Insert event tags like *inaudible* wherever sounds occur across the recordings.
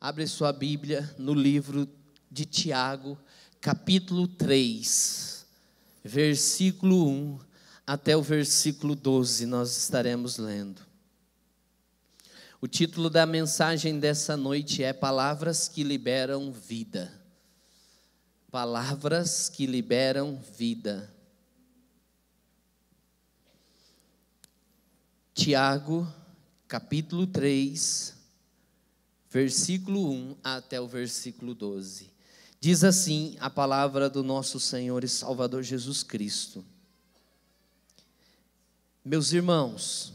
Abre sua Bíblia no livro de Tiago, capítulo 3, versículo 1 até o versículo 12, nós estaremos lendo. O título da mensagem dessa noite é Palavras que Liberam Vida. Palavras que liberam vida. Tiago, capítulo 3, versículo 1 até o versículo 12. Diz assim a palavra do nosso Senhor e Salvador Jesus Cristo. Meus irmãos,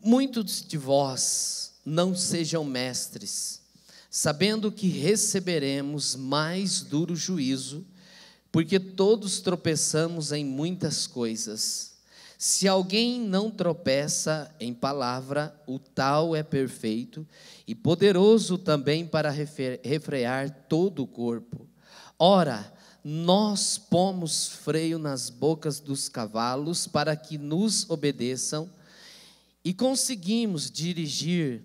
muitos de vós não sejam mestres, sabendo que receberemos mais duro juízo, porque todos tropeçamos em muitas coisas. Se alguém não tropeça em palavra, o tal é perfeito e poderoso também para refrear todo o corpo. Ora, nós pomos freio nas bocas dos cavalos para que nos obedeçam e conseguimos dirigir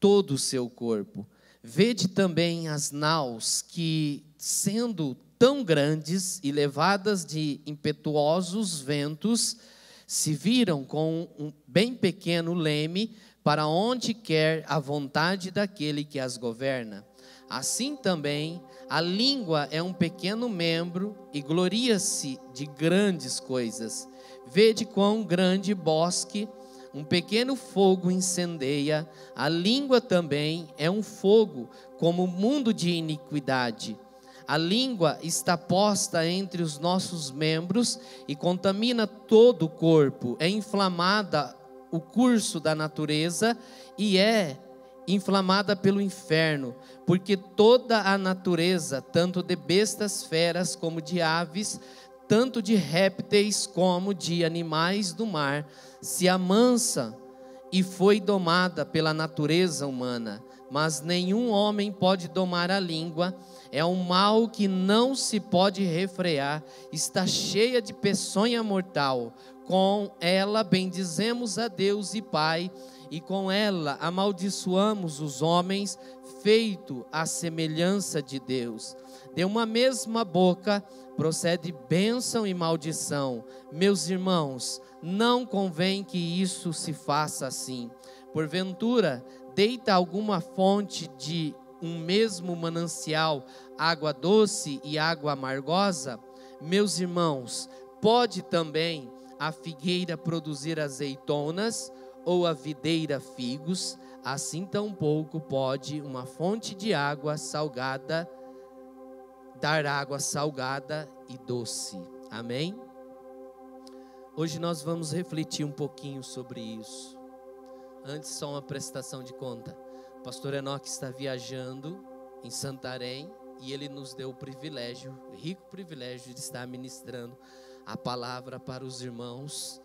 todo o seu corpo. Vede também as naus que, sendo tão grandes e levadas de impetuosos ventos, se viram com um bem pequeno leme para onde quer a vontade daquele que as governa. Assim também, a língua é um pequeno membro e gloria-se de grandes coisas. Vede quão grande bosque um pequeno fogo incendeia, a língua também é um fogo, como o mundo de iniquidade. A língua está posta entre os nossos membros e contamina todo o corpo. É inflamada o curso da natureza e é inflamada pelo inferno, porque toda a natureza, tanto de bestas feras como de aves, tanto de répteis como de animais do mar, se amansa e foi domada pela natureza humana. Mas nenhum homem pode domar a língua, é um mal que não se pode refrear, está cheia de peçonha mortal. Com ela bendizemos a Deus e Pai, e com ela amaldiçoamos os homens, feito à semelhança de Deus. De uma mesma boca procede bênção e maldição. Meus irmãos, não convém que isso se faça assim. Porventura, deita alguma fonte de um mesmo manancial, água doce e água amargosa? Meus irmãos, pode também a figueira produzir azeitonas ou a videira figos? Assim tampouco pode uma fonte de água salgada dar água salgada e doce. Amém? Hoje nós vamos refletir um pouquinho sobre isso. Antes, só uma prestação de conta. Pastor Enoque está viajando em Santarém e ele nos deu o privilégio, o rico privilégio de estar ministrando a palavra para os irmãos.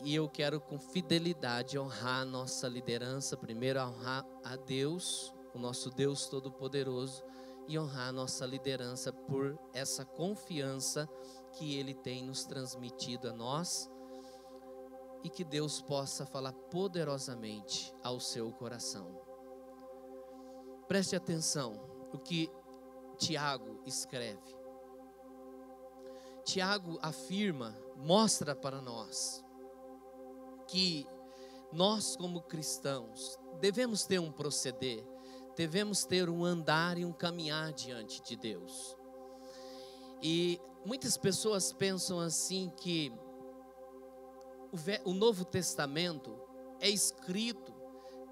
E eu quero com fidelidade honrar a nossa liderança, primeiro honrar a Deus, o nosso Deus Todo-Poderoso, e honrar a nossa liderança por essa confiança que Ele tem nos transmitido a nós e que Deus possa falar poderosamente ao seu coração. Preste atenção o que Tiago escreve. Tiago afirma, mostra para nós que nós, como cristãos, devemos ter um proceder, devemos ter um andar e um caminhar diante de Deus. E muitas pessoas pensam assim que o Novo Testamento é escrito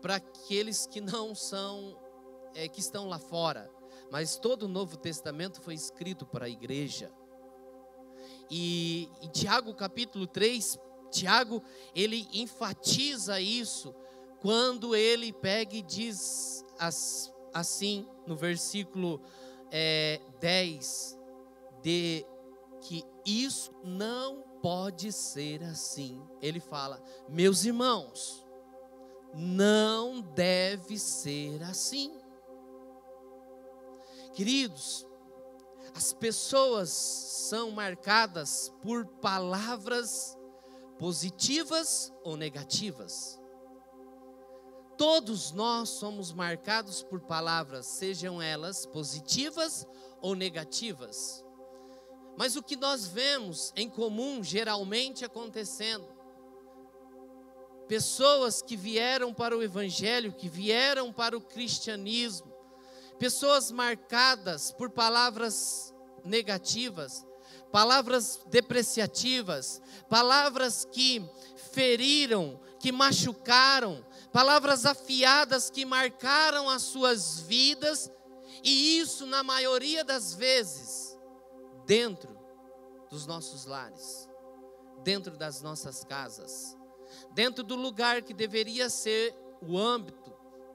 para aqueles que não são, é, que estão lá fora, mas todo o Novo Testamento foi escrito para a igreja. E Tiago capítulo 3, Tiago, ele enfatiza isso quando ele pega e diz assim no versículo é, 10, de que isso não pode ser assim. Ele fala, meus irmãos, não deve ser assim. Queridos, as pessoas são marcadas por palavras positivas ou negativas. Todos nós somos marcados por palavras, sejam elas positivas ou negativas. Mas o que nós vemos em comum, geralmente acontecendo, pessoas que vieram para o Evangelho, que vieram para o cristianismo, pessoas marcadas por palavras negativas, palavras depreciativas, palavras que feriram, que machucaram, palavras afiadas que marcaram as suas vidas, e isso, na maioria das vezes, dentro dos nossos lares, dentro das nossas casas, dentro do lugar que deveria ser o âmbito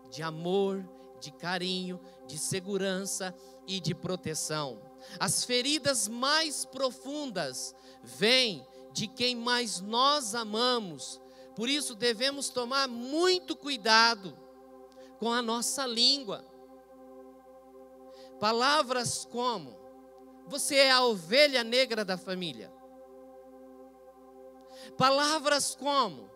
de amor, de carinho, de segurança e de proteção. As feridas mais profundas vêm de quem mais nós amamos por isso devemos tomar muito cuidado com a nossa língua. Palavras como: Você é a ovelha negra da família. Palavras como: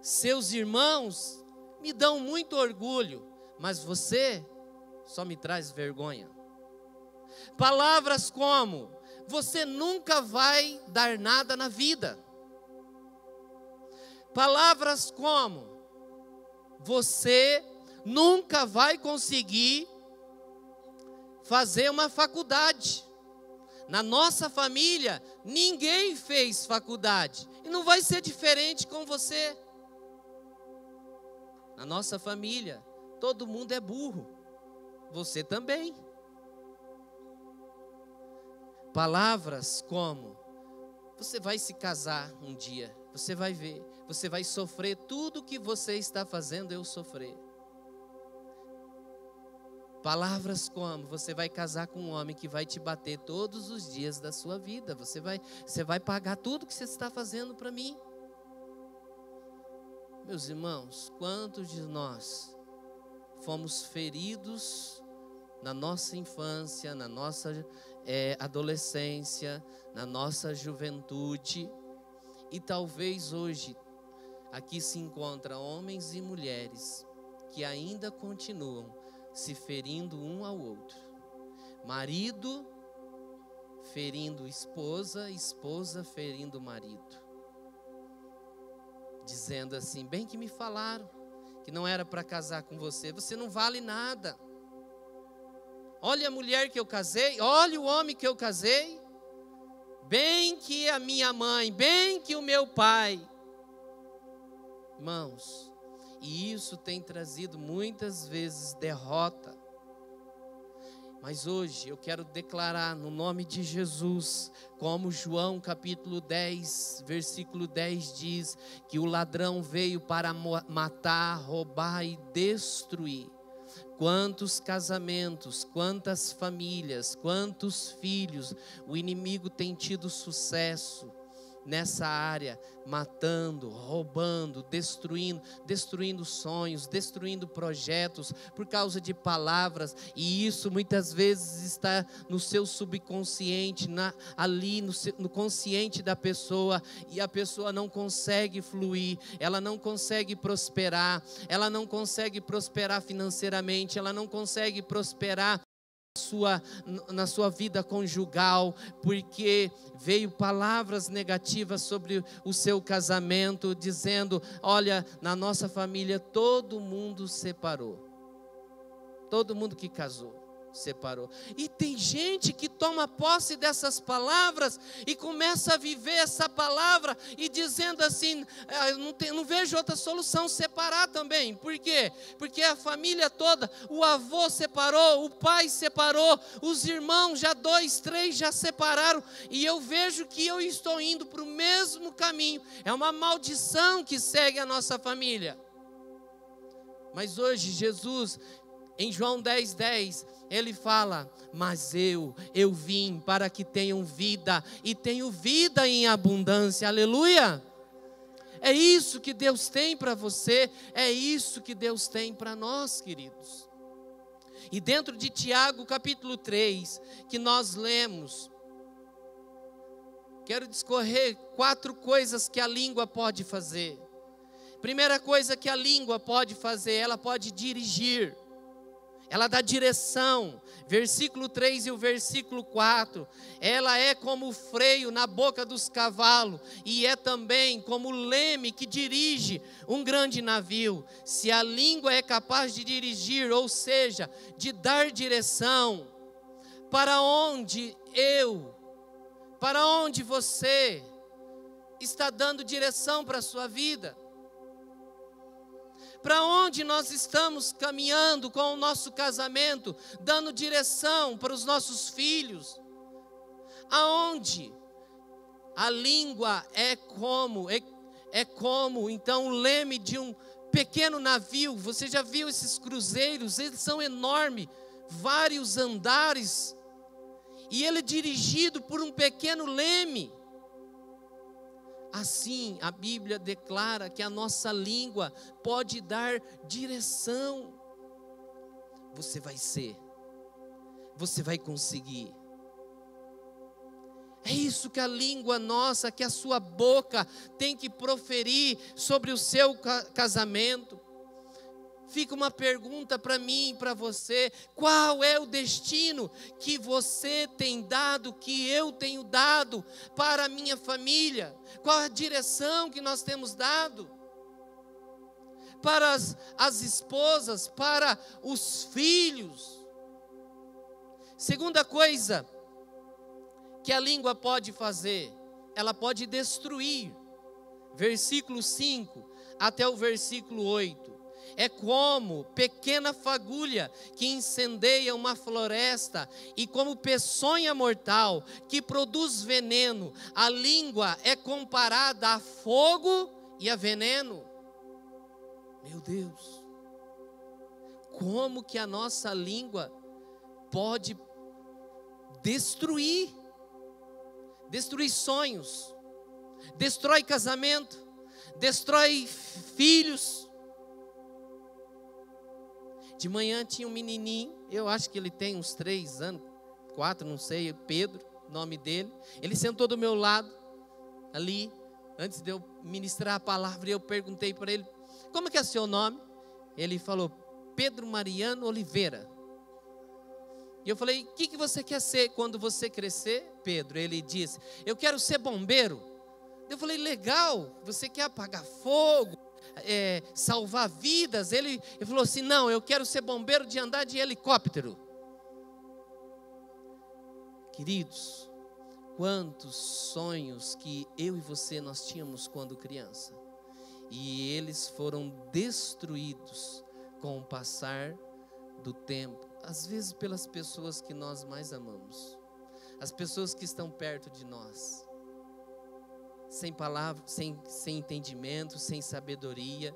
Seus irmãos me dão muito orgulho, mas você só me traz vergonha. Palavras como: Você nunca vai dar nada na vida. Palavras como: você nunca vai conseguir fazer uma faculdade. Na nossa família, ninguém fez faculdade. E não vai ser diferente com você. Na nossa família, todo mundo é burro. Você também. Palavras como: você vai se casar um dia, você vai ver você vai sofrer tudo que você está fazendo eu sofrer. Palavras como você vai casar com um homem que vai te bater todos os dias da sua vida. Você vai, você vai pagar tudo que você está fazendo para mim. Meus irmãos, quantos de nós fomos feridos na nossa infância, na nossa é, adolescência, na nossa juventude, e talvez hoje Aqui se encontram homens e mulheres que ainda continuam se ferindo um ao outro. Marido ferindo esposa, esposa ferindo marido. Dizendo assim: bem que me falaram que não era para casar com você, você não vale nada. Olha a mulher que eu casei, olha o homem que eu casei. Bem que a minha mãe, bem que o meu pai Irmãos, e isso tem trazido muitas vezes derrota. Mas hoje eu quero declarar no nome de Jesus, como João capítulo 10, versículo 10 diz, que o ladrão veio para matar, roubar e destruir. Quantos casamentos, quantas famílias, quantos filhos o inimigo tem tido sucesso nessa área, matando, roubando, destruindo, destruindo sonhos, destruindo projetos por causa de palavras, e isso muitas vezes está no seu subconsciente, na, ali no, no consciente da pessoa, e a pessoa não consegue fluir, ela não consegue prosperar, ela não consegue prosperar financeiramente, ela não consegue prosperar sua, na sua vida conjugal, porque veio palavras negativas sobre o seu casamento, dizendo: Olha, na nossa família todo mundo separou, todo mundo que casou separou. E tem gente que toma posse dessas palavras e começa a viver essa palavra e dizendo assim: ah, não, não vejo outra solução, separar também. Por quê? Porque a família toda, o avô separou, o pai separou, os irmãos, já dois, três já separaram, e eu vejo que eu estou indo para o mesmo caminho. É uma maldição que segue a nossa família. Mas hoje Jesus, em João 10, 10, ele fala: Mas eu, eu vim para que tenham vida e tenham vida em abundância. Aleluia! É isso que Deus tem para você, é isso que Deus tem para nós, queridos. E dentro de Tiago, capítulo 3, que nós lemos, quero discorrer quatro coisas que a língua pode fazer. Primeira coisa que a língua pode fazer, ela pode dirigir. Ela dá direção. Versículo 3 e o versículo 4. Ela é como o freio na boca dos cavalos e é também como o leme que dirige um grande navio. Se a língua é capaz de dirigir, ou seja, de dar direção, para onde eu, para onde você está dando direção para a sua vida? Para onde nós estamos caminhando com o nosso casamento, dando direção para os nossos filhos? Aonde? A língua é como, é, é como, então, o leme de um pequeno navio. Você já viu esses cruzeiros? Eles são enormes, vários andares, e ele é dirigido por um pequeno leme. Assim, a Bíblia declara que a nossa língua pode dar direção. Você vai ser, você vai conseguir. É isso que a língua nossa, que a sua boca tem que proferir sobre o seu casamento. Fica uma pergunta para mim e para você: qual é o destino que você tem dado, que eu tenho dado para a minha família? Qual a direção que nós temos dado? Para as, as esposas, para os filhos. Segunda coisa que a língua pode fazer, ela pode destruir. Versículo 5 até o versículo 8 é como pequena fagulha que incendeia uma floresta e como peçonha mortal que produz veneno. A língua é comparada a fogo e a veneno. Meu Deus. Como que a nossa língua pode destruir destruir sonhos, destrói casamento, destrói filhos, de manhã tinha um menininho, eu acho que ele tem uns três anos, quatro, não sei, Pedro, nome dele. Ele sentou do meu lado, ali, antes de eu ministrar a palavra, e eu perguntei para ele: Como que é seu nome? Ele falou: Pedro Mariano Oliveira. E eu falei: O que, que você quer ser quando você crescer, Pedro? Ele disse: Eu quero ser bombeiro. Eu falei: Legal, você quer apagar fogo? É, salvar vidas. Ele, ele falou assim: Não, eu quero ser bombeiro de andar de helicóptero. Queridos, quantos sonhos que eu e você nós tínhamos quando criança, e eles foram destruídos com o passar do tempo, às vezes pelas pessoas que nós mais amamos, as pessoas que estão perto de nós sem palavra, sem, sem entendimento, sem sabedoria.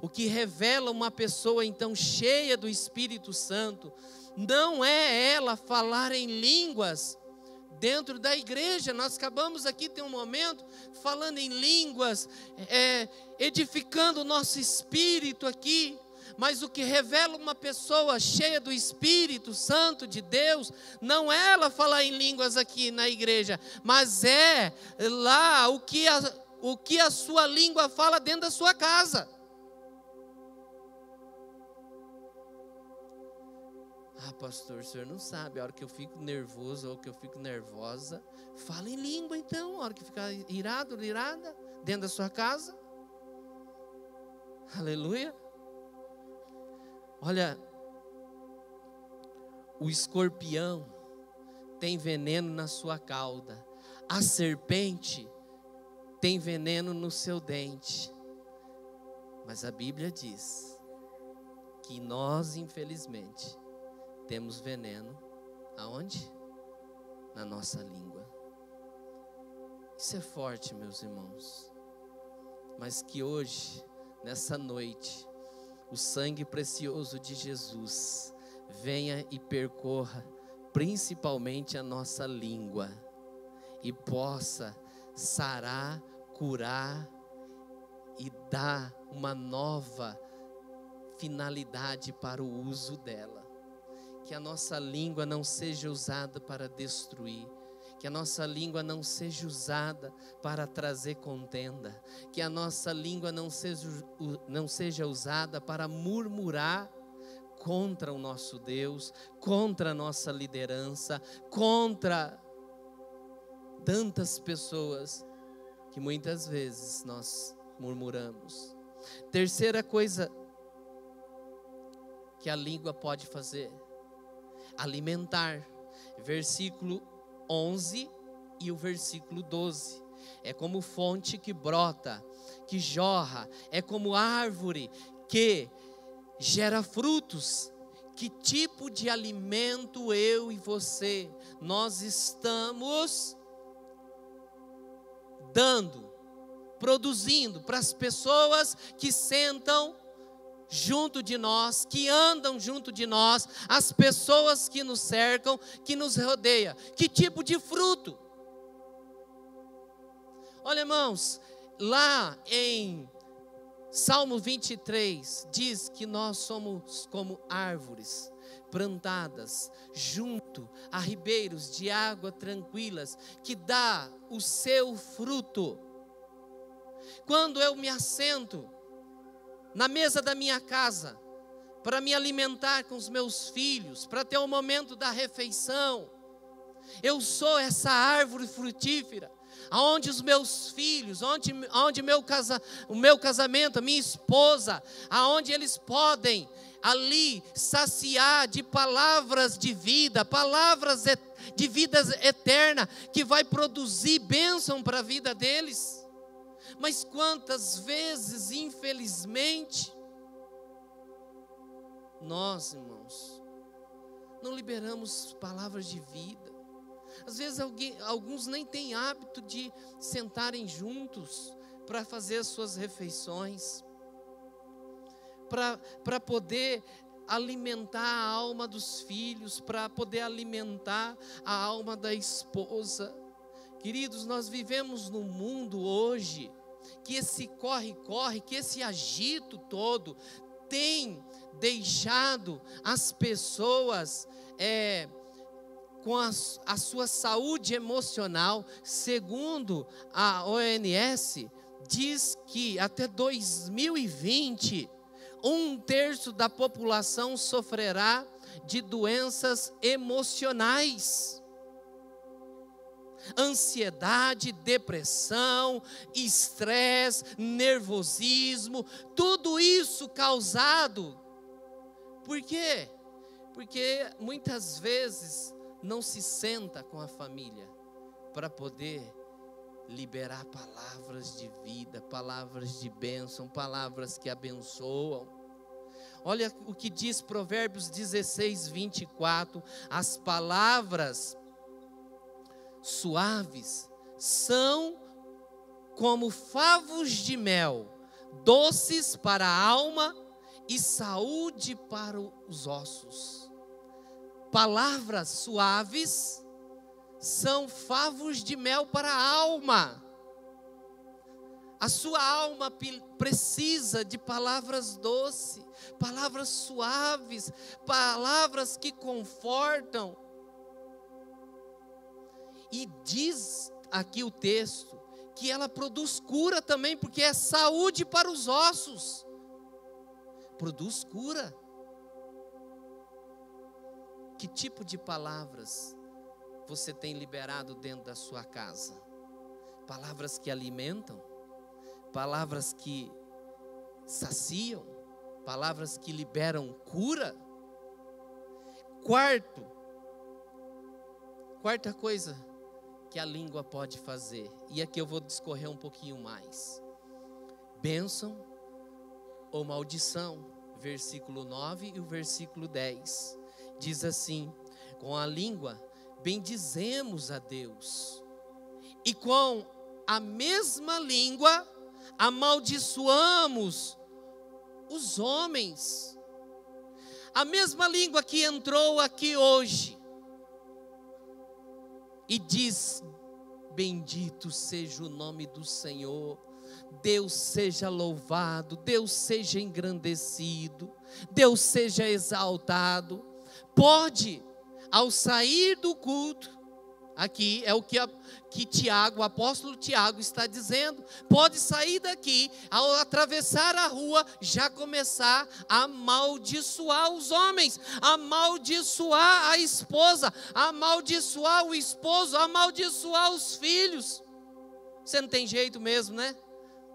O que revela uma pessoa então cheia do Espírito Santo não é ela falar em línguas dentro da igreja. Nós acabamos aqui tem um momento falando em línguas, é, edificando o nosso espírito aqui. Mas o que revela uma pessoa cheia do Espírito Santo de Deus, não é ela falar em línguas aqui na igreja, mas é lá o que a, o que a sua língua fala dentro da sua casa. Ah, pastor, o senhor não sabe, a hora que eu fico nervoso ou que eu fico nervosa, fala em língua então, a hora que ficar irado, irada, dentro da sua casa. Aleluia. Olha, o escorpião tem veneno na sua cauda, a serpente tem veneno no seu dente. Mas a Bíblia diz que nós, infelizmente, temos veneno aonde? Na nossa língua. Isso é forte, meus irmãos. Mas que hoje, nessa noite, o sangue precioso de Jesus venha e percorra principalmente a nossa língua e possa sarar, curar e dar uma nova finalidade para o uso dela. Que a nossa língua não seja usada para destruir, que a nossa língua não seja usada para trazer contenda, que a nossa língua não seja, não seja usada para murmurar contra o nosso Deus, contra a nossa liderança, contra tantas pessoas que muitas vezes nós murmuramos. Terceira coisa que a língua pode fazer: alimentar. Versículo 11 e o versículo 12. É como fonte que brota, que jorra, é como árvore que gera frutos. Que tipo de alimento eu e você nós estamos dando, produzindo para as pessoas que sentam junto de nós, que andam junto de nós, as pessoas que nos cercam, que nos rodeiam. Que tipo de fruto? Olha, irmãos, lá em Salmo 23 diz que nós somos como árvores plantadas junto a ribeiros de água tranquilas, que dá o seu fruto. Quando eu me assento na mesa da minha casa, para me alimentar com os meus filhos, para ter o um momento da refeição. Eu sou essa árvore frutífera, aonde os meus filhos, onde, onde meu casa, o meu casamento, a minha esposa, aonde eles podem ali saciar de palavras de vida, palavras de vida eterna, que vai produzir bênção para a vida deles. Mas quantas vezes, infelizmente, nós, irmãos, não liberamos palavras de vida. Às vezes alguém, alguns nem têm hábito de sentarem juntos para fazer as suas refeições, para poder alimentar a alma dos filhos, para poder alimentar a alma da esposa. Queridos, nós vivemos num mundo hoje que esse corre-corre, que esse agito todo tem deixado as pessoas é, com a, a sua saúde emocional, segundo a ONS, diz que até 2020, um terço da população sofrerá de doenças emocionais ansiedade, depressão, estresse, nervosismo, tudo isso causado. Por quê? Porque muitas vezes não se senta com a família para poder liberar palavras de vida, palavras de bênção, palavras que abençoam. Olha o que diz Provérbios 16, 24: as palavras suaves são como favos de mel, doces para a alma e saúde para os ossos. Palavras suaves são favos de mel para a alma. A sua alma precisa de palavras doces, palavras suaves, palavras que confortam, e diz aqui o texto que ela produz cura também, porque é saúde para os ossos. Produz cura. Que tipo de palavras você tem liberado dentro da sua casa? Palavras que alimentam? Palavras que saciam? Palavras que liberam cura? Quarto, quarta coisa que a língua pode fazer. E aqui eu vou discorrer um pouquinho mais. Bênção ou maldição, versículo 9 e o versículo 10. Diz assim: Com a língua bendizemos a Deus, e com a mesma língua amaldiçoamos os homens. A mesma língua que entrou aqui hoje e diz: Bendito seja o nome do Senhor. Deus seja louvado, Deus seja engrandecido, Deus seja exaltado. Pode, ao sair do culto, Aqui é o que, a, que Tiago, o apóstolo Tiago está dizendo. Pode sair daqui, ao atravessar a rua, já começar a amaldiçoar os homens, amaldiçoar a esposa, amaldiçoar o esposo, amaldiçoar os filhos. Você não tem jeito mesmo, né?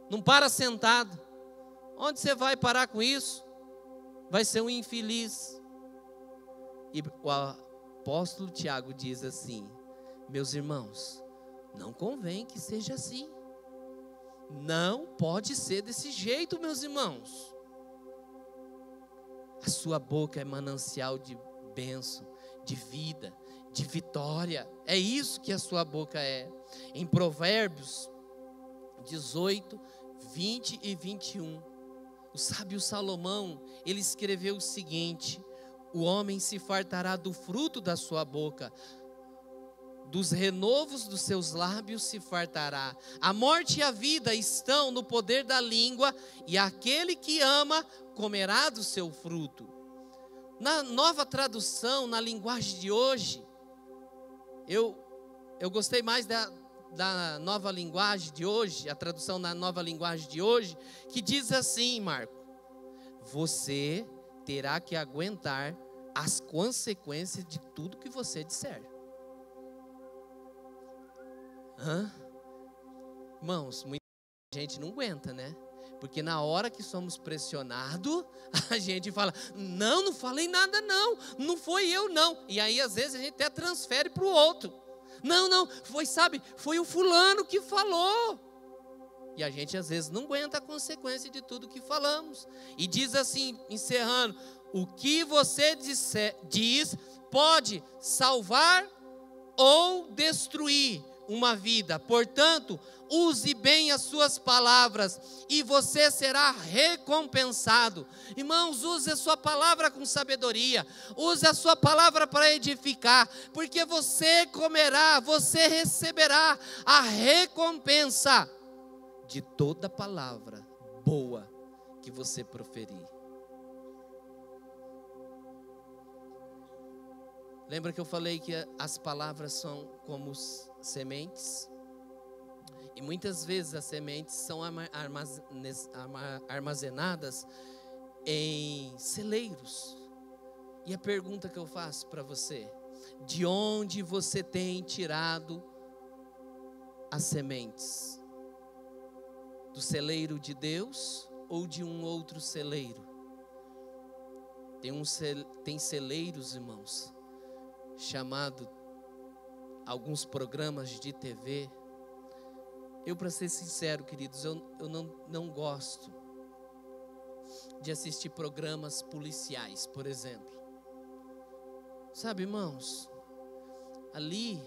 Não para sentado. Onde você vai parar com isso? Vai ser um infeliz. E o apóstolo Tiago diz assim: meus irmãos, não convém que seja assim. Não pode ser desse jeito, meus irmãos. A sua boca é manancial de bênção, de vida, de vitória. É isso que a sua boca é. Em Provérbios 18, 20 e 21, o sábio Salomão, ele escreveu o seguinte: O homem se fartará do fruto da sua boca, dos renovos dos seus lábios se fartará. A morte e a vida estão no poder da língua, e aquele que ama comerá do seu fruto. Na nova tradução, na linguagem de hoje, eu, eu gostei mais da, da nova linguagem de hoje, a tradução na nova linguagem de hoje, que diz assim, Marco: Você terá que aguentar as consequências de tudo que você disser. Hã? Irmãos, muita gente não aguenta, né? Porque na hora que somos pressionados, *laughs* a gente fala: Não, não falei nada, não. Não foi eu, não. E aí, às vezes, a gente até transfere para o outro. Não, não, foi, sabe, foi o fulano que falou. E a gente, às vezes, não aguenta a consequência de tudo que falamos. E diz assim, encerrando: O que você disser, diz pode salvar ou destruir uma vida. Portanto, use bem as suas palavras e você será recompensado. Irmãos, use a sua palavra com sabedoria, use a sua palavra para edificar, porque você comerá, você receberá a recompensa de toda palavra boa que você proferir. Lembra que eu falei que as palavras são como sementes? E muitas vezes as sementes são armazenadas em celeiros. E a pergunta que eu faço para você: de onde você tem tirado as sementes? Do celeiro de Deus ou de um outro celeiro? Tem, um, tem celeiros, irmãos, chamado alguns programas de TV. Eu, para ser sincero, queridos, eu, eu não, não gosto de assistir programas policiais, por exemplo. Sabe, irmãos, ali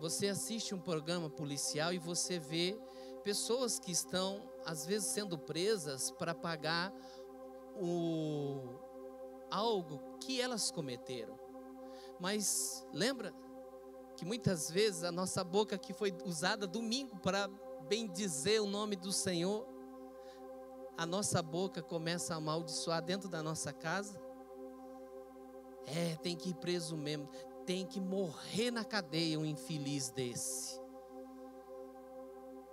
você assiste um programa policial e você vê pessoas que estão, às vezes, sendo presas para pagar o, algo que elas cometeram. Mas lembra que muitas vezes a nossa boca que foi usada domingo para bendizer o nome do Senhor, a nossa boca começa a amaldiçoar dentro da nossa casa? É, tem que ir preso mesmo, tem que morrer na cadeia um infeliz desse.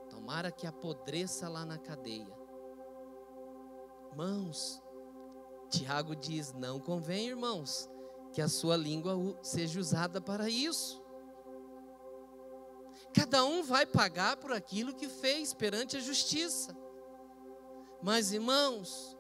Tomara que apodreça lá na cadeia. Irmãos, Tiago diz: não convém, irmãos, que a sua língua seja usada para isso. Cada um vai pagar por aquilo que fez perante a justiça. Mas, irmãos,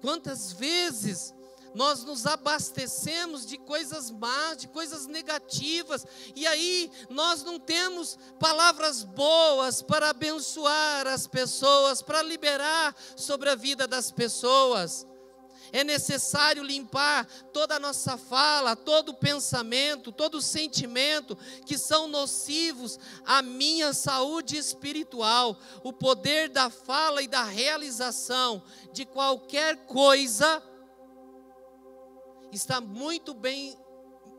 quantas vezes nós nos abastecemos de coisas más, de coisas negativas, e aí nós não temos palavras boas para abençoar as pessoas, para liberar sobre a vida das pessoas. É necessário limpar toda a nossa fala, todo pensamento, todo sentimento que são nocivos à minha saúde espiritual. O poder da fala e da realização de qualquer coisa está muito bem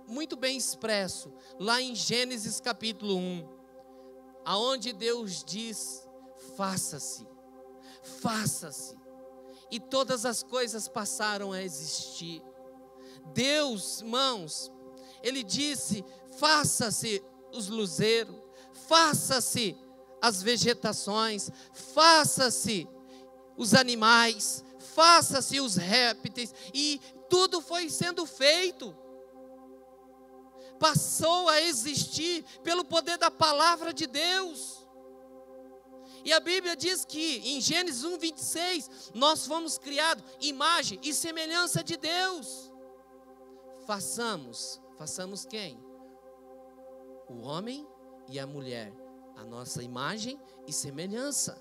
muito bem expresso lá em Gênesis capítulo 1, aonde Deus diz: faça-se, faça-se e todas as coisas passaram a existir. Deus, irmãos, Ele disse: faça-se os luzeiros, faça-se as vegetações, faça-se os animais, faça-se os répteis, e tudo foi sendo feito. Passou a existir pelo poder da palavra de Deus. E a Bíblia diz que em Gênesis 1, 26, nós fomos criados imagem e semelhança de Deus. Façamos, façamos quem? O homem e a mulher, a nossa imagem e semelhança.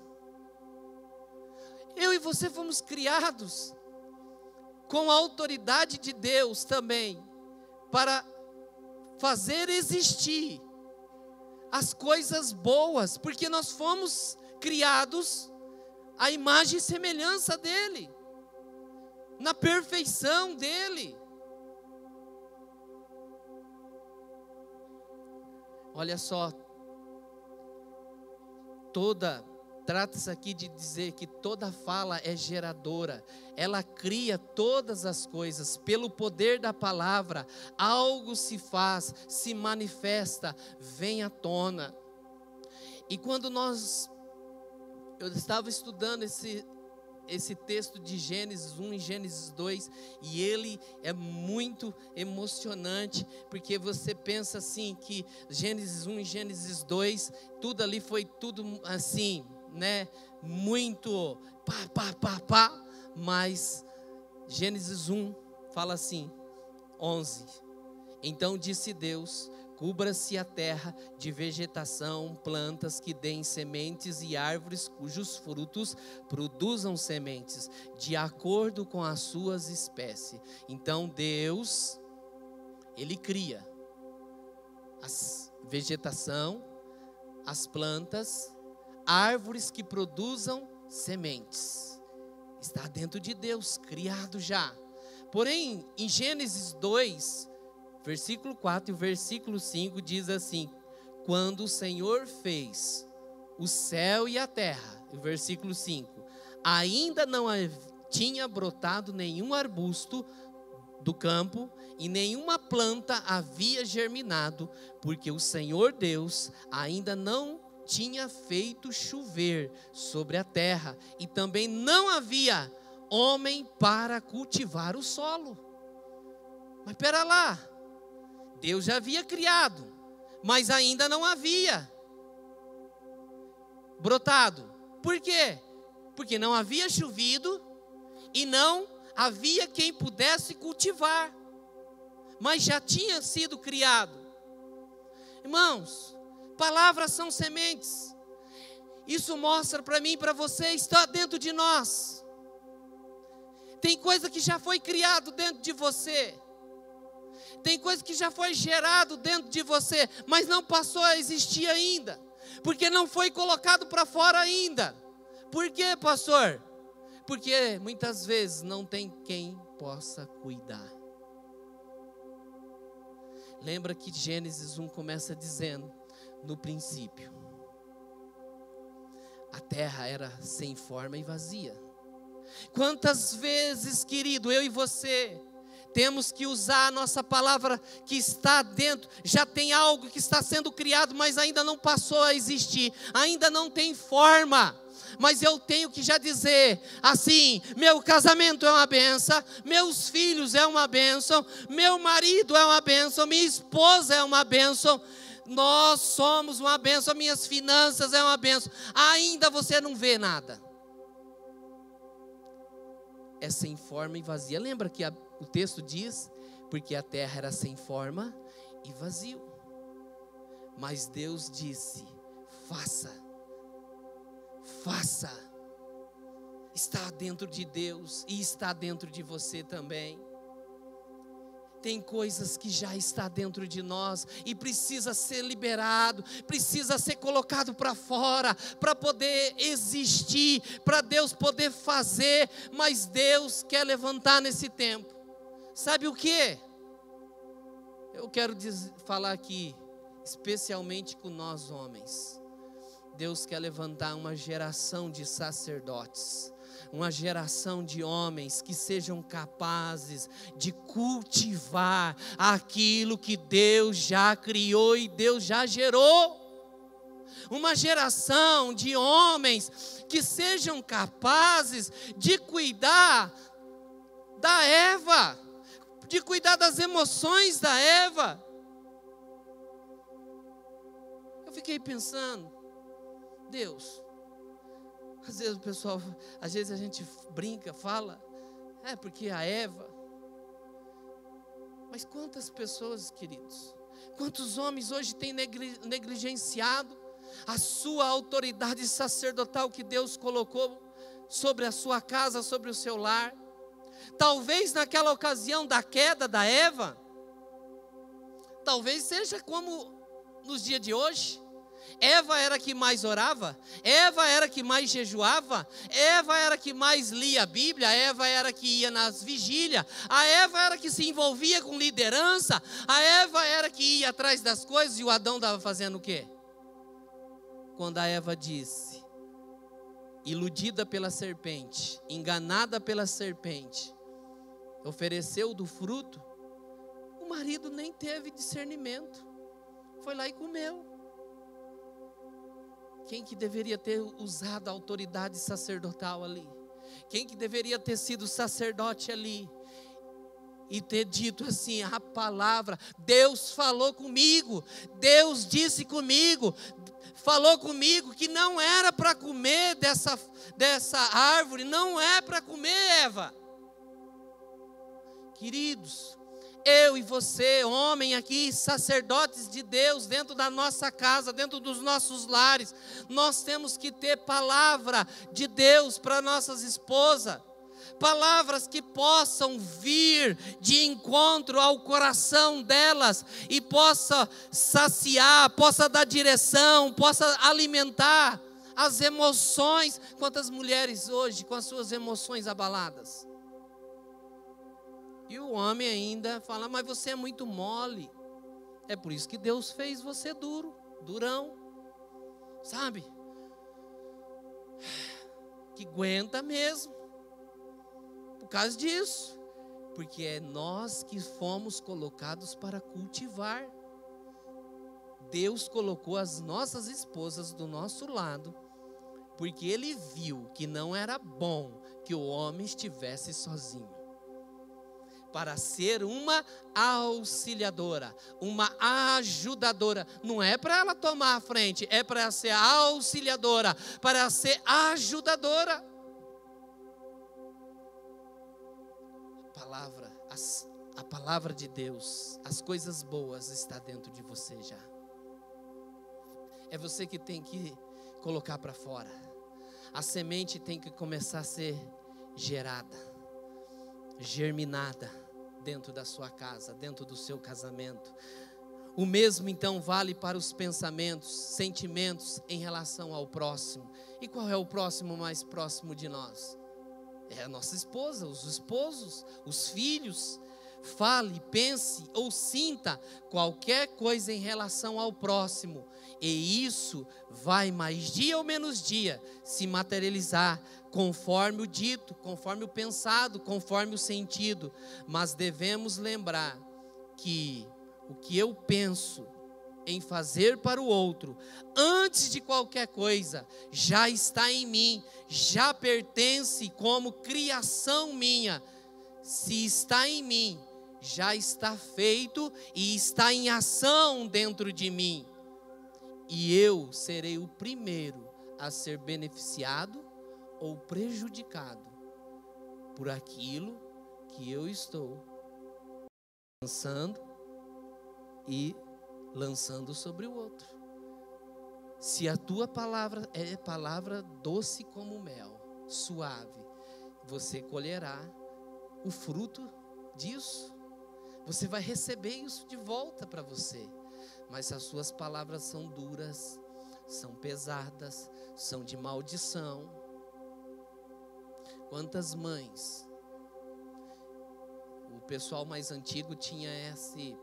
Eu e você fomos criados com a autoridade de Deus também para fazer existir as coisas boas, porque nós fomos criados à imagem e semelhança dele, na perfeição dele. Olha só, toda Trata-se aqui de dizer que toda fala é geradora, ela cria todas as coisas, pelo poder da palavra, algo se faz, se manifesta, vem à tona. E quando nós, eu estava estudando esse, esse texto de Gênesis 1 e Gênesis 2, e ele é muito emocionante, porque você pensa assim que Gênesis 1 e Gênesis 2, tudo ali foi tudo assim, né, muito pá, pá, pá, pá, mas Gênesis 1 fala assim, 11. Então disse Deus: Cubra-se a terra de vegetação, plantas que deem sementes e árvores cujos frutos produzam sementes, de acordo com as suas espécies. Então Deus, Ele cria a vegetação, as plantas, árvores que produzam sementes. Está dentro de Deus, criado já. Porém, em Gênesis 2, versículo 4 e versículo 5 diz assim: Quando o Senhor fez o céu e a terra, o versículo 5, ainda não tinha brotado nenhum arbusto do campo e nenhuma planta havia germinado, porque o Senhor Deus ainda não tinha feito chover sobre a terra, e também não havia homem para cultivar o solo. Mas espera lá, Deus já havia criado, mas ainda não havia brotado. Por quê? Porque não havia chovido e não havia quem pudesse cultivar, mas já tinha sido criado. Irmãos, Palavras são sementes. Isso mostra para mim para você, está dentro de nós. Tem coisa que já foi criado dentro de você. Tem coisa que já foi gerado dentro de você, mas não passou a existir ainda, porque não foi colocado para fora ainda. Por quê, pastor? Porque muitas vezes não tem quem possa cuidar. Lembra que Gênesis 1 começa dizendo: no princípio. A terra era sem forma e vazia. Quantas vezes, querido, eu e você, temos que usar a nossa palavra que está dentro, já tem algo que está sendo criado, mas ainda não passou a existir, ainda não tem forma. Mas eu tenho que já dizer assim: meu casamento é uma benção, meus filhos é uma benção, meu marido é uma benção, minha esposa é uma benção, nós somos uma benção, minhas finanças é uma benção. Ainda você não vê nada. É sem forma e vazia. Lembra que a, o texto diz? Porque a terra era sem forma e vazio. Mas Deus disse: faça, faça. Está dentro de Deus e está dentro de você também. Tem coisas que já está dentro de nós e precisa ser liberado, precisa ser colocado para fora para poder existir, para Deus poder fazer, mas Deus quer levantar nesse tempo. Sabe o que? Eu quero falar aqui, especialmente com nós homens. Deus quer levantar uma geração de sacerdotes uma geração de homens que sejam capazes de cultivar aquilo que Deus já criou e Deus já gerou. Uma geração de homens que sejam capazes de cuidar da Eva, de cuidar das emoções da Eva. Eu fiquei pensando, Deus, às vezes o pessoal, às vezes a gente brinca, fala, é porque a Eva. Mas quantas pessoas, queridos, quantos homens hoje têm negligenciado a sua autoridade sacerdotal que Deus colocou sobre a sua casa, sobre o seu lar? Talvez naquela ocasião da queda da Eva, talvez seja como nos dias de hoje. Eva era que mais orava, Eva era que mais jejuava, Eva era que mais lia a Bíblia, Eva era que ia nas vigílias, a Eva era que se envolvia com liderança, a Eva era que ia atrás das coisas e o Adão estava fazendo o quê? Quando a Eva disse, iludida pela serpente, enganada pela serpente, ofereceu do fruto, o marido nem teve discernimento, foi lá e comeu. Quem que deveria ter usado a autoridade sacerdotal ali? Quem que deveria ter sido sacerdote ali? E ter dito assim: a palavra, Deus falou comigo, Deus disse comigo, falou comigo que não era para comer dessa, dessa árvore, não é para comer, Eva. Queridos, eu e você, homem aqui, sacerdotes de Deus, dentro da nossa casa, dentro dos nossos lares, nós temos que ter palavra de Deus para nossas esposas, palavras que possam vir de encontro ao coração delas e possa saciar, possa dar direção, possa alimentar as emoções. Quantas mulheres hoje com as suas emoções abaladas? E o homem ainda fala: Mas você é muito mole. É por isso que Deus fez você duro, durão. Sabe? *sighs* Que aguenta mesmo. Por causa disso. Porque é nós que fomos colocados para cultivar. Deus colocou as nossas esposas do nosso lado, porque Ele viu que não era bom que o homem estivesse sozinho para ser uma auxiliadora, uma ajudadora. Não é para ela tomar a frente, é para ser auxiliadora, para ser ajudadora. Palavra, as, a palavra de Deus, as coisas boas está dentro de você já. É você que tem que colocar para fora. A semente tem que começar a ser gerada germinada dentro da sua casa, dentro do seu casamento. O mesmo então vale para os pensamentos, sentimentos em relação ao próximo. E qual é o próximo mais próximo de nós? É a nossa esposa, os esposos, os filhos. Fale, pense ou sinta qualquer coisa em relação ao próximo, e isso vai mais dia ou menos dia se materializar conforme o dito, conforme o pensado, conforme o sentido, mas devemos lembrar que o que eu penso em fazer para o outro, antes de qualquer coisa, já está em mim, já pertence como criação minha. Se está em mim, já está feito e está em ação dentro de mim. E eu serei o primeiro a ser beneficiado ou prejudicado por aquilo que eu estou lançando e lançando sobre o outro. Se a tua palavra é palavra doce como mel, suave, você colherá o fruto disso. Você vai receber isso de volta para você. Mas se as suas palavras são duras, são pesadas, são de maldição, Quantas mães? O pessoal mais antigo tinha esse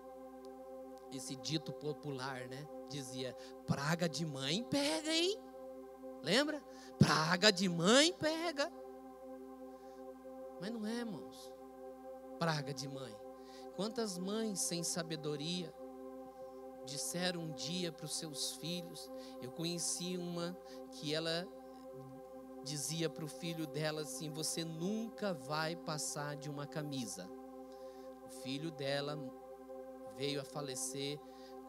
esse dito popular, né? Dizia: praga de mãe pega, hein? Lembra? Praga de mãe pega. Mas não é, irmãos. Praga de mãe. Quantas mães sem sabedoria disseram um dia para os seus filhos? Eu conheci uma que ela dizia para o filho dela assim: Você nunca vai passar de uma camisa. O filho dela veio a falecer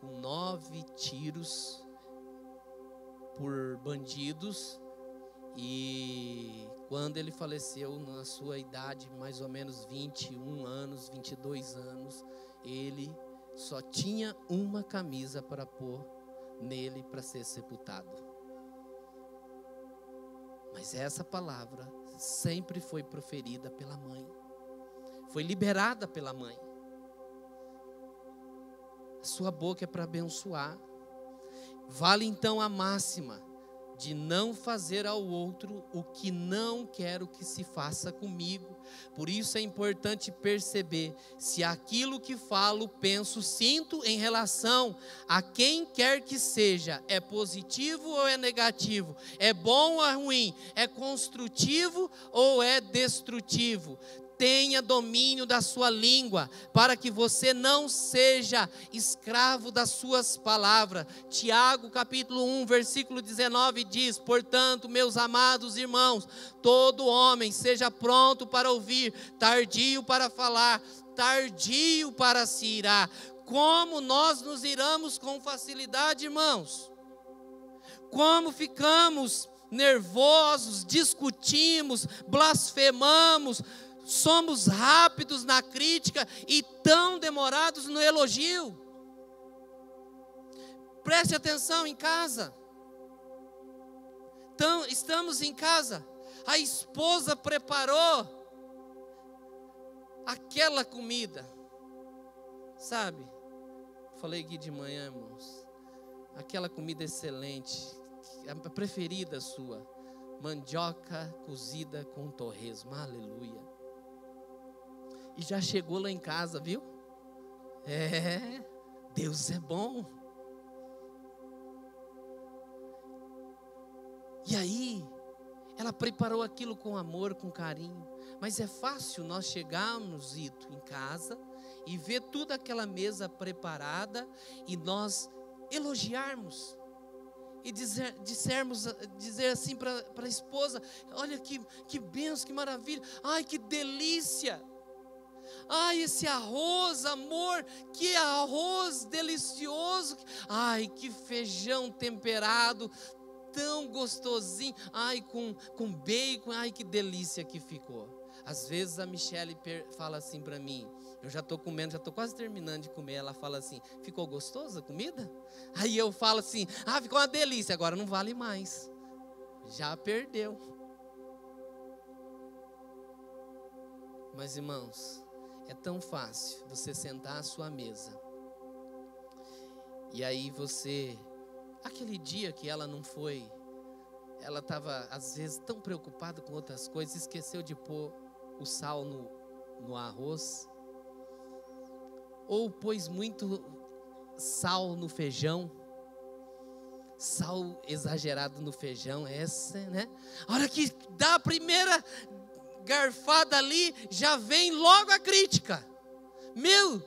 com nove tiros por bandidos e quando ele faleceu na sua idade, mais ou menos 21 anos, 22 anos, ele só tinha uma camisa para pôr nele para ser sepultado. Mas essa palavra sempre foi proferida pela mãe, foi liberada pela mãe. Sua boca é para abençoar. Vale então a máxima de não fazer ao outro o que não quero que se faça comigo. Por isso é importante perceber se aquilo que falo, penso, sinto em relação a quem quer que seja é positivo ou é negativo, é bom ou é ruim, é construtivo ou é destrutivo tenha domínio da sua língua, para que você não seja escravo das suas palavras. Tiago, capítulo 1, versículo 19 diz: Portanto, meus amados irmãos, todo homem seja pronto para ouvir, tardio para falar, tardio para se irar. Como nós nos iramos com facilidade, irmãos? Como ficamos nervosos, discutimos, blasfemamos, somos rápidos na crítica e tão demorados no elogio. Preste atenção em casa. Então, estamos em casa. A esposa preparou aquela comida. Sabe? Falei aqui de manhã, irmãos. Aquela comida excelente, a preferida sua. Mandioca cozida com torresmo. Aleluia e já chegou lá em casa, viu? É, Deus é bom. E aí, ela preparou aquilo com amor, com carinho. Mas é fácil nós chegarmos em casa e ver toda aquela mesa preparada e nós elogiarmos e dizer, dissermos, dizer assim para a esposa: olha que, que benção, que maravilha, ai que delícia. Ai, esse arroz, amor, que arroz delicioso. Ai, que feijão temperado, tão gostosinho. Ai, com, com bacon, ai, que delícia que ficou. Às vezes a Michelle fala assim para mim, eu já estou comendo, já estou quase terminando de comer. Ela fala assim: ficou gostosa a comida? Aí eu falo assim: ah, ficou uma delícia, agora não vale mais. Já perdeu. Mas irmãos, é tão fácil você sentar à sua mesa. E aí você, aquele dia que ela não foi, ela estava às vezes tão preocupada com outras coisas, esqueceu de pôr o sal no, no arroz, ou pôs muito sal no feijão, sal exagerado no feijão, essa, né? A hora que dá a primeira garfada ali, já vem logo a crítica. Meu,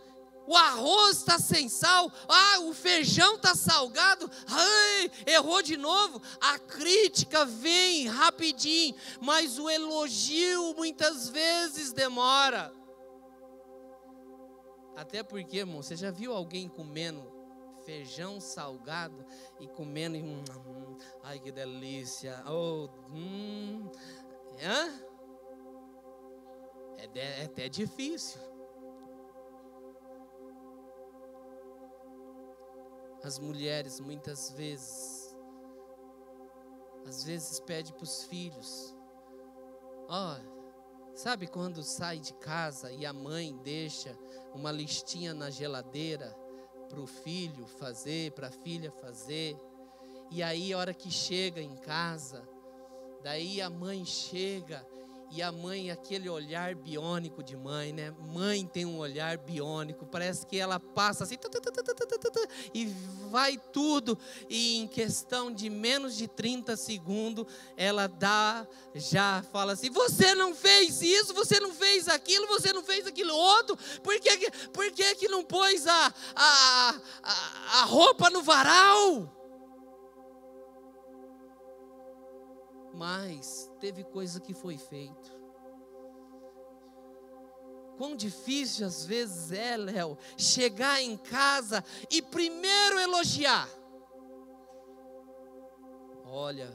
o arroz está sem sal, ah, o feijão está salgado, ai, errou de novo. A crítica vem rapidinho, mas o elogio muitas vezes demora. Até porque, irmão, você já viu alguém comendo feijão salgado e comendo, hum, hum, ai que delícia, oh, hum, hã? É, é até difícil. As mulheres muitas vezes, às vezes pede para os filhos, ó, oh, sabe quando sai de casa e a mãe deixa uma listinha na geladeira para o filho fazer, para a filha fazer, e aí a hora que chega em casa, daí a mãe chega E a mãe, aquele olhar biônico de mãe, né? Mãe tem um olhar biônico, parece que ela passa assim, e vai tudo, e em questão de menos de 30 segundos, ela dá, já fala assim: Você não fez isso, você não fez aquilo, você não fez aquilo outro, por que, por que, que não pôs a, a, a, a roupa no varal? Mas teve coisa que foi feito. Quão difícil às vezes é, Léo, chegar em casa e primeiro elogiar. Olha,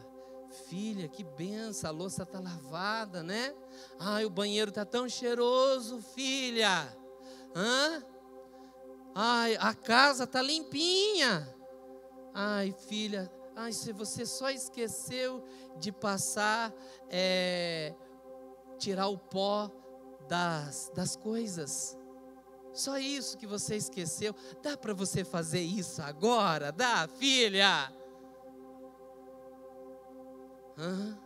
filha, que benção, a louça está lavada, né? Ai, o banheiro está tão cheiroso, filha. Hã? Ai, a casa está limpinha. Ai, filha, Ai, se você só esqueceu de passar, é, tirar o pó das, das coisas. Só isso que você esqueceu. Dá para você fazer isso agora? Dá, filha? Hã?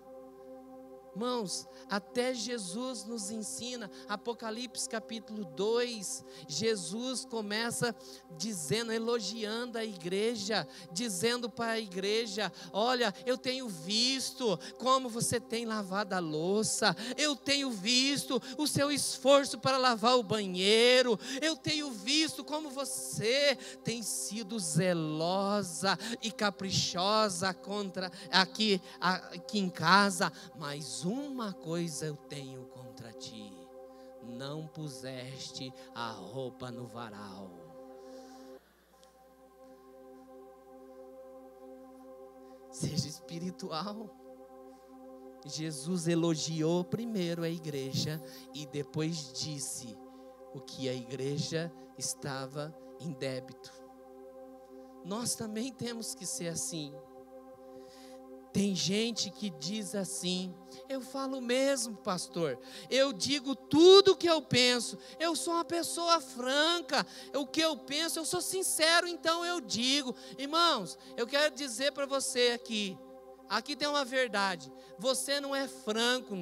Irmãos, até Jesus nos ensina, Apocalipse capítulo 2, Jesus começa dizendo, elogiando a igreja, dizendo para a igreja: Olha, eu tenho visto como você tem lavado a louça, eu tenho visto o seu esforço para lavar o banheiro, eu tenho visto como você tem sido zelosa e caprichosa contra aqui, aqui em casa, mas uma coisa eu tenho contra ti: não puseste a roupa no varal. Seja espiritual. Jesus elogiou primeiro a igreja e depois disse o que a igreja estava em débito. Nós também temos que ser assim. Tem gente que diz assim: eu falo mesmo, pastor, eu digo tudo o que eu penso, eu sou uma pessoa franca, o que eu penso, eu sou sincero, então eu digo. Irmãos, eu quero dizer para você aqui: aqui tem uma verdade, você não é franco,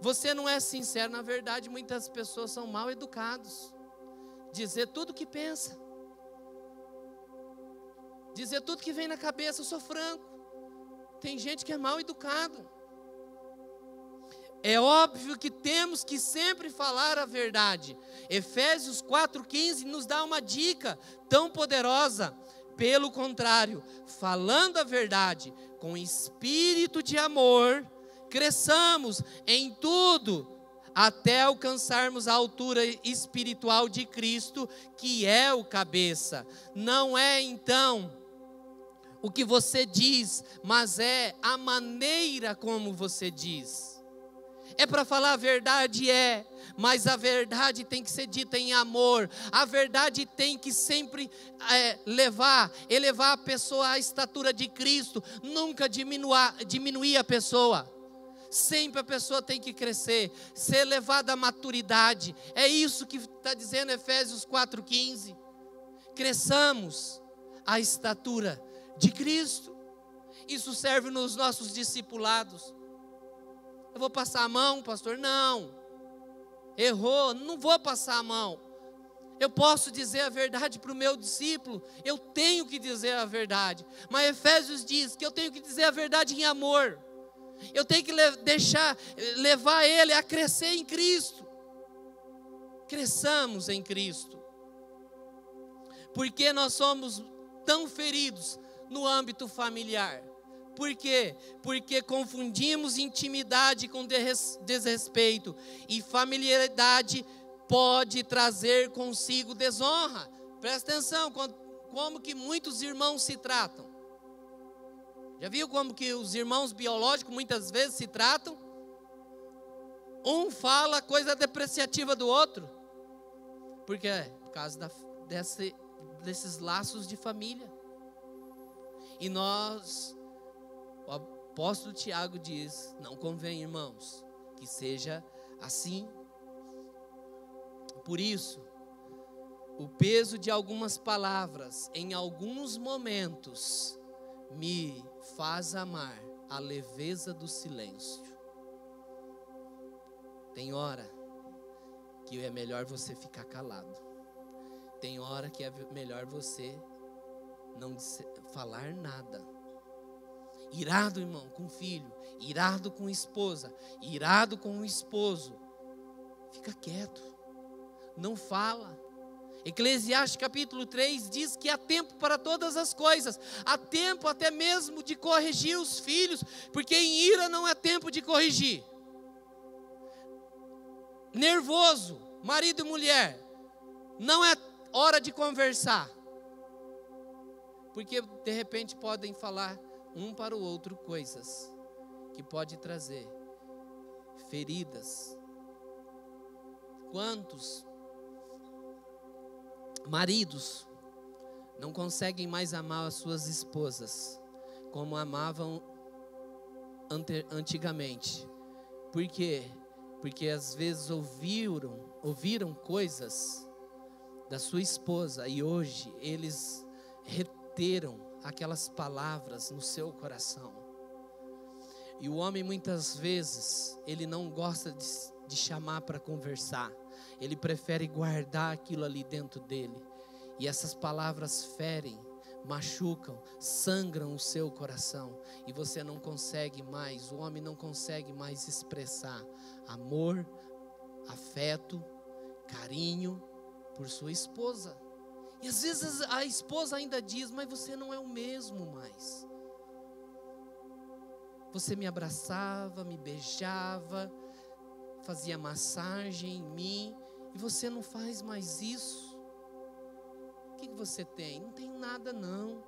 você não é sincero, na verdade, muitas pessoas são mal educados, dizer tudo o que pensa, dizer tudo que vem na cabeça, eu sou franco. Tem gente que é mal educado. É óbvio que temos que sempre falar a verdade. Efésios 4,15 nos dá uma dica tão poderosa. Pelo contrário, falando a verdade, com espírito de amor, cresçamos em tudo, até alcançarmos a altura espiritual de Cristo, que é o cabeça. Não é então o que você diz, mas é a maneira como você diz. É para falar a verdade, é, mas a verdade tem que ser dita em amor, a verdade tem que sempre é, levar, elevar a pessoa à estatura de Cristo, nunca diminuir, diminuir a pessoa. Sempre a pessoa tem que crescer, ser levada à maturidade. É isso que está dizendo Efésios 4,15. Cresçamos à estatura de Cristo. Isso serve nos nossos discipulados. Eu vou passar a mão, pastor? Não. Errou, não vou passar a mão. Eu posso dizer a verdade para o meu discípulo, eu tenho que dizer a verdade. Mas Efésios diz que eu tenho que dizer a verdade em amor. Eu tenho que deixar, levar ele a crescer em Cristo. Cresçamos em Cristo. Porque nós somos tão feridos no âmbito familiar. Por quê? Porque confundimos intimidade com desrespeito e familiaridade pode trazer consigo desonra. Presta atenção, como que muitos irmãos se tratam. Já viu como que os irmãos biológicos muitas vezes se tratam? Um fala coisa depreciativa do outro. Por quê? Por causa da, desse, desses laços de família. E nós, o apóstolo Tiago diz: não convém, irmãos, que seja assim. Por isso, o peso de algumas palavras, em alguns momentos, me faz amar a leveza do silêncio. Tem hora que é melhor você ficar calado. Tem hora que é melhor você não falar nada. Irado, irmão, com filho, irado com esposa, irado com o esposo. Fica quieto. Não fala. Eclesiastes capítulo 3 diz que há tempo para todas as coisas, há tempo até mesmo de corrigir os filhos, porque em ira não é tempo de corrigir. Nervoso, marido e mulher, não é hora de conversar, porque de repente podem falar um para o outro coisas que pode trazer feridas. Quantos Maridos não conseguem mais amar as suas esposas como amavam antigamente. Por quê? Porque às vezes ouviram, ouviram coisas da sua esposa e hoje eles reteram aquelas palavras no seu coração. E o homem muitas vezes, ele não gosta de, de chamar para conversar ele prefere guardar aquilo ali dentro dele. E essas palavras ferem, machucam, sangram o seu coração. E você não consegue mais, o homem não consegue mais expressar amor, afeto, carinho por sua esposa. E às vezes a esposa ainda diz: Mas você não é o mesmo mais. Você me abraçava, me beijava, fazia massagem em mim, e você não faz mais isso. O que, você tem? Não tem nada, não.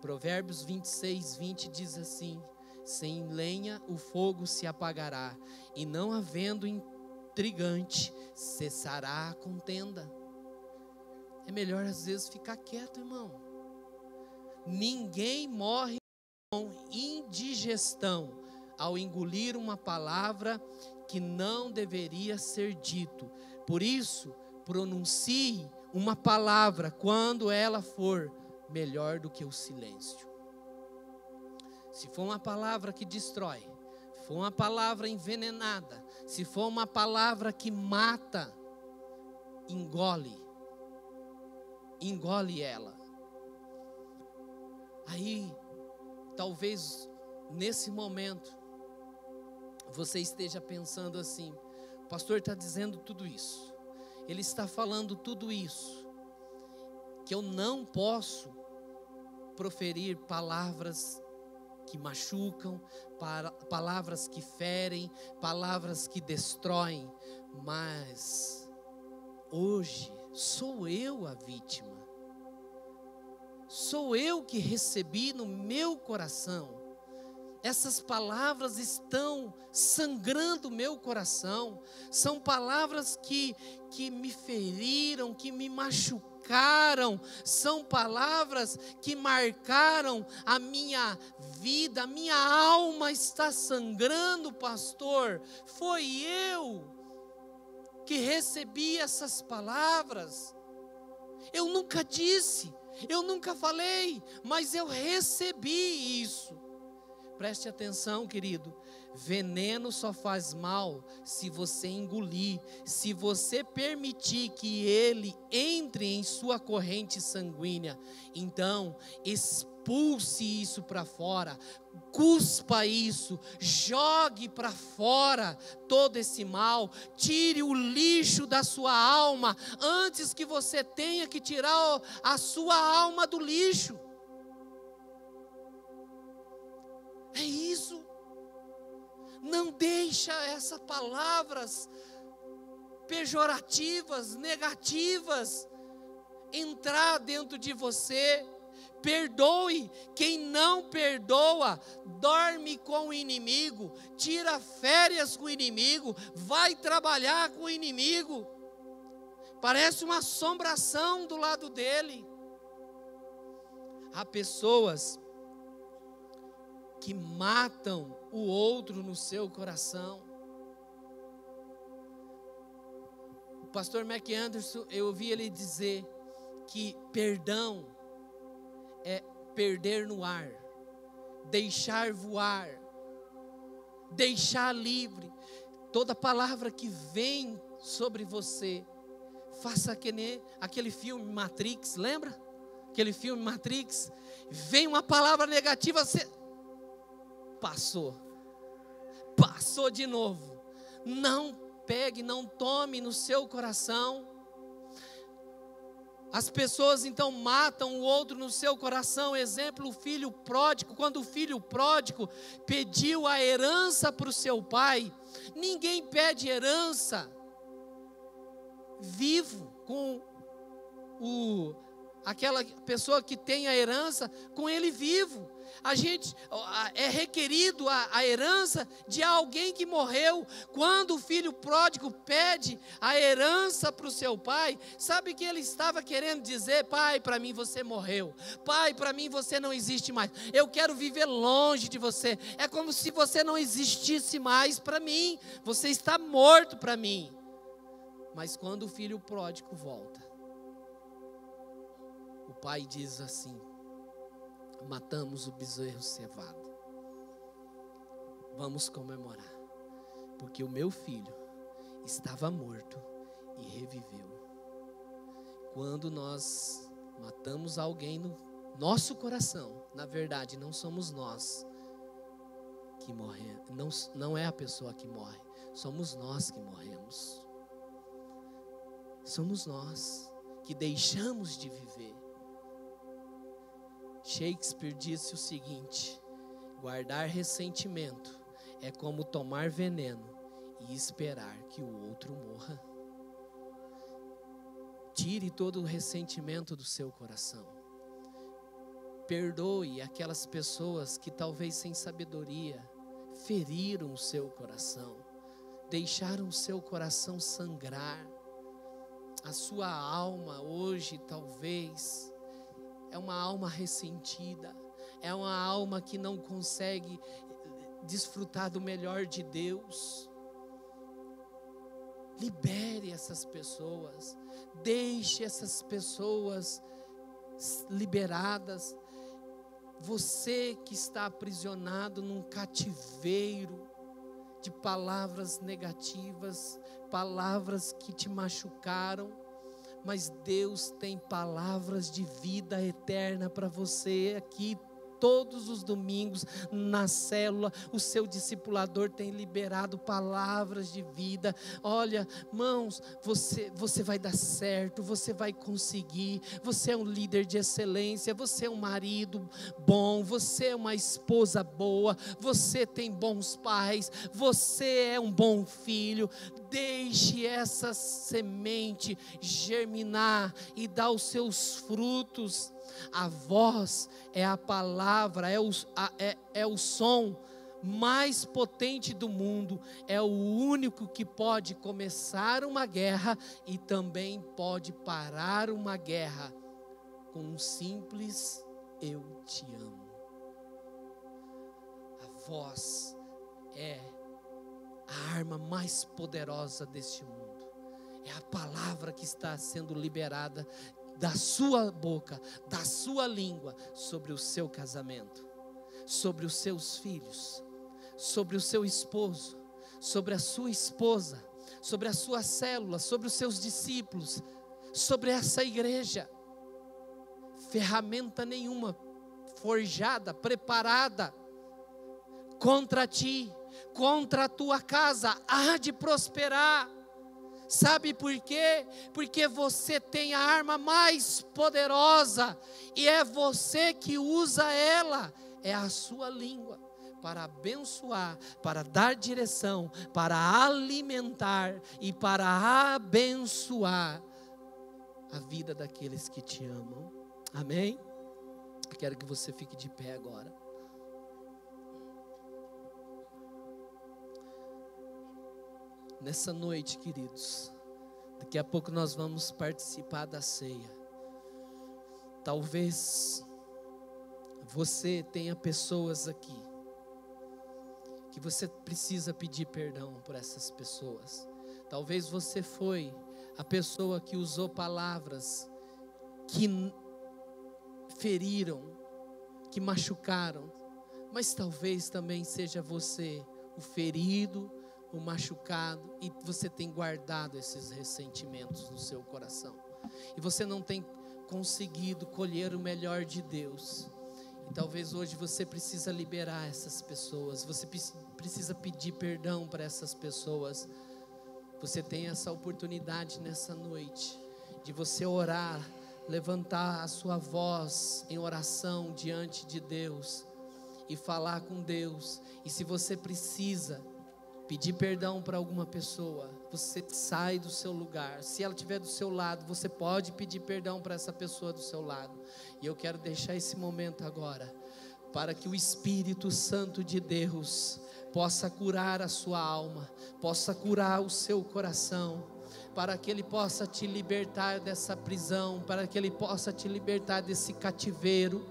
Provérbios 26, 20 diz assim: Sem lenha o fogo se apagará, e não havendo intrigante, cessará a contenda. É melhor às vezes ficar quieto, irmão. Ninguém morre com indigestão ao engolir uma palavra que não deveria ser dito. Por isso, pronuncie uma palavra quando ela for melhor do que o silêncio. Se for uma palavra que destrói, se for uma palavra envenenada, se for uma palavra que mata, engole. Engole ela. Aí, talvez nesse momento, você esteja pensando assim: o pastor está dizendo tudo isso, ele está falando tudo isso, que eu não posso proferir palavras que machucam, palavras que ferem, palavras que destroem, mas hoje sou eu a vítima, sou eu que recebi no meu coração essas palavras estão sangrando meu coração, são palavras que, que me feriram, que me machucaram, são palavras que marcaram a minha vida, minha alma está sangrando, pastor. Foi eu que recebi essas palavras. Eu nunca disse, eu nunca falei, mas eu recebi isso. Preste atenção, querido. Veneno só faz mal se você engolir, se você permitir que ele entre em sua corrente sanguínea. Então, expulse isso para fora, cuspa isso, jogue para fora todo esse mal, tire o lixo da sua alma antes que você tenha que tirar a sua alma do lixo. É isso. Não deixa essas palavras pejorativas, negativas entrar dentro de você. Perdoe quem não perdoa, dorme com o inimigo, tira férias com o inimigo, vai trabalhar com o inimigo. Parece uma assombração do lado dele. Há pessoas que matam o outro no seu coração. O pastor Mac Anderson, eu ouvi ele dizer que perdão é perder no ar, deixar voar. deixar livre toda palavra que vem sobre você. Faça aquele, aquele filme Matrix, lembra? Aquele filme Matrix. Vem uma palavra negativa, você passou. Passou de novo. Não pegue, não tome no seu coração as pessoas então matam o outro no seu coração. Exemplo, o filho pródigo. Quando o filho pródigo pediu a herança para o seu pai, ninguém pede herança vivo com o aquela pessoa que tem a herança com ele vivo. A gente é requerido a, a, herança de alguém que morreu. Quando o filho pródigo pede a herança para o seu pai, sabe que ele estava querendo dizer: Pai, para mim você morreu. Pai, para mim você não existe mais. Eu quero viver longe de você. É como se você não existisse mais para mim. Você está morto para mim. Mas quando o filho pródigo volta, pai diz assim: matamos o bezerro cevado. Vamos comemorar, porque o meu filho estava morto e reviveu. Quando nós matamos alguém no nosso coração, na verdade, não somos nós que morremos, não, não é a pessoa que morre, somos nós que morremos. Somos nós que deixamos de viver. Shakespeare disse o seguinte: guardar ressentimento é como tomar veneno e esperar que o outro morra. Tire todo o ressentimento do seu coração. Perdoe aquelas pessoas que talvez sem sabedoria feriram o seu coração, deixaram o seu coração sangrar. A sua alma hoje talvez é uma alma ressentida, é uma alma que não consegue desfrutar do melhor de Deus. Libere essas pessoas, deixe essas pessoas liberadas. Você que está aprisionado num cativeiro de palavras negativas, palavras que te machucaram, mas Deus tem palavras de vida eterna para você aqui todos os domingos na célula, o seu discipulador tem liberado palavras de vida. Olha, mãos, você você vai dar certo, você vai conseguir. Você é um líder de excelência, você é um marido bom, você é uma esposa boa, você tem bons pais, você é um bom filho. Deixe essa semente germinar e dar os seus frutos a voz é a palavra, é o, a, é, é o som mais potente do mundo, é o único que pode começar uma guerra e também pode parar uma guerra com um simples eu te amo. A voz é a arma mais poderosa deste mundo. É a palavra que está sendo liberada da sua boca, da sua língua, sobre o seu casamento, sobre os seus filhos, sobre o seu esposo, sobre a sua esposa, sobre a sua célula, sobre os seus discípulos, sobre essa igreja. Ferramenta nenhuma forjada, preparada contra ti, contra a tua casa, há de prosperar Sabe por quê? Porque você tem a arma mais poderosa e é você que usa ela, é a sua língua para abençoar, para dar direção, para alimentar e para abençoar a vida daqueles que te amam. Amém? quero que você fique de pé agora. Nessa noite, queridos. Daqui a pouco nós vamos participar da ceia. Talvez você tenha pessoas aqui que você precisa pedir perdão por essas pessoas. Talvez você foi a pessoa que usou palavras que feriram, que machucaram, mas talvez também seja você o ferido, o machucado, e você tem guardado esses ressentimentos no seu coração. E você não tem conseguido colher o melhor de Deus. E talvez hoje você precisa liberar essas pessoas, você precisa pedir perdão para essas pessoas. Você tem essa oportunidade nessa noite de você orar, levantar a sua voz em oração diante de Deus e falar com Deus. E se você precisa pedir perdão para alguma pessoa, você sai do seu lugar. Se ela estiver do seu lado, você pode pedir perdão para essa pessoa do seu lado. E eu quero deixar esse momento agora, para que o Espírito Santo de Deus possa curar a sua alma, possa curar o seu coração, para que Ele possa te libertar dessa prisão, para que Ele possa te libertar desse cativeiro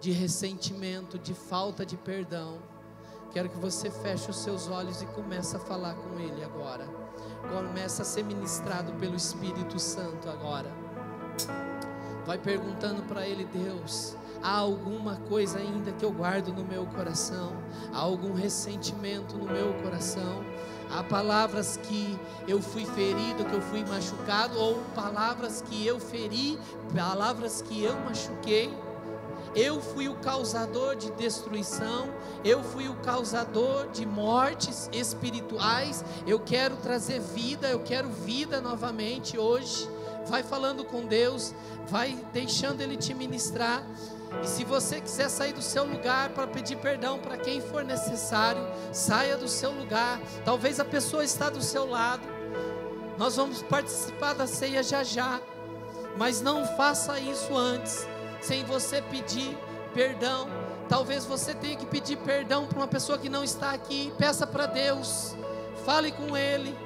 de ressentimento, de falta de perdão. Quero que você feche os seus olhos e comece a falar com Ele agora. Começa a ser ministrado pelo Espírito Santo agora. Vai perguntando para Ele, Deus, há alguma coisa ainda que eu guardo no meu coração? Há algum ressentimento no meu coração? Há palavras que eu fui ferido, que eu fui machucado, ou palavras que eu feri, palavras que eu machuquei? Eu fui o causador de destruição, eu fui o causador de mortes espirituais. Eu quero trazer vida, eu quero vida novamente hoje. Vai falando com Deus, vai deixando Ele te ministrar. E se você quiser sair do seu lugar para pedir perdão para quem for necessário, saia do seu lugar. Talvez a pessoa está do seu lado. Nós vamos participar da ceia já já. Mas não faça isso antes sem você pedir perdão. Talvez você tenha que pedir perdão para uma pessoa que não está aqui. Peça para Deus, fale com Ele.